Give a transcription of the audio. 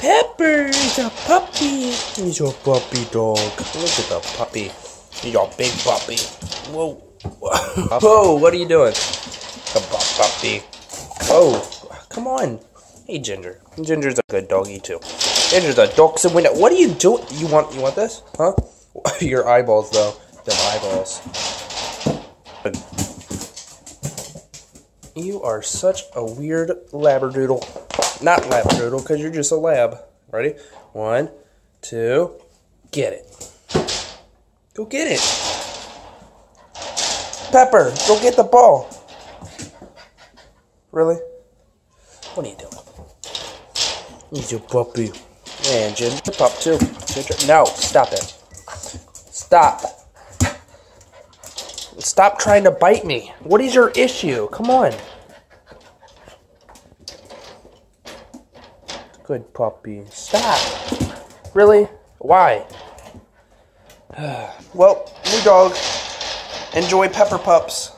Pepper is a puppy. He's a puppy dog. Look at the puppy. He's a big puppy. Whoa. Whoa, what are you doing? Come on, puppy. Oh, come on. Hey, Ginger. Ginger's a good doggy too. Ginger's a dog. So when what are you doing? You want you want this? Huh? Your eyeballs though. Them eyeballs. You are such a weird labradoodle. Not lab labradoodle, because you're just a lab. Ready? One, two, get it. Go get it. Pepper, go get the ball. Really? What are you doing? He's your puppy. And Ginger pup too. No, stop it. Stop. Stop trying to bite me. What is your issue? Come on. Good puppy. Stop. Really? Why? well, new dog. Enjoy Pepper Pups.